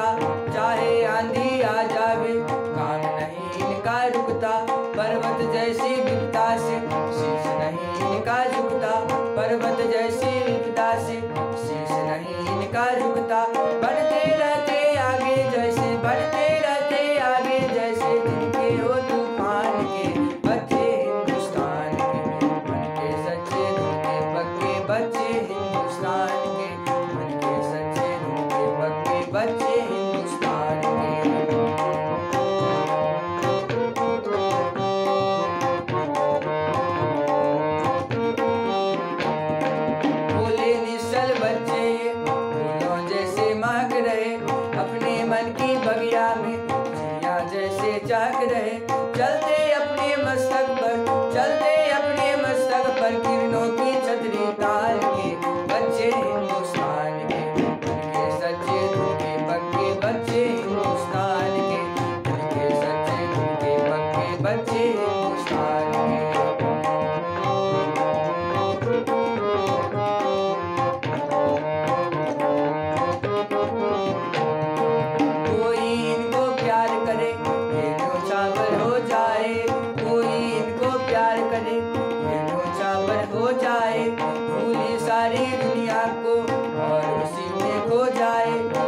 रुकता, चाहे आंधी आ जावे। काम नहीं इनका रुकता, पर्वत जैसी विपदा से। शीश नहीं इनका झुकता पर्वत जैसी विपदा से। शीश नहीं इनका झुकता चाहक रहे। चलते अपने मस्तक पर, चलते अपने मस्तक पर किरणों की छतरी ताल के, बच्चे हिंदुस्तान के सच्चे पक्के बच्चे हिंदुस्तान के सच्चे पक्के बच्चे खो जाए भूले सारी दुनिया को और उसी में खो जाए।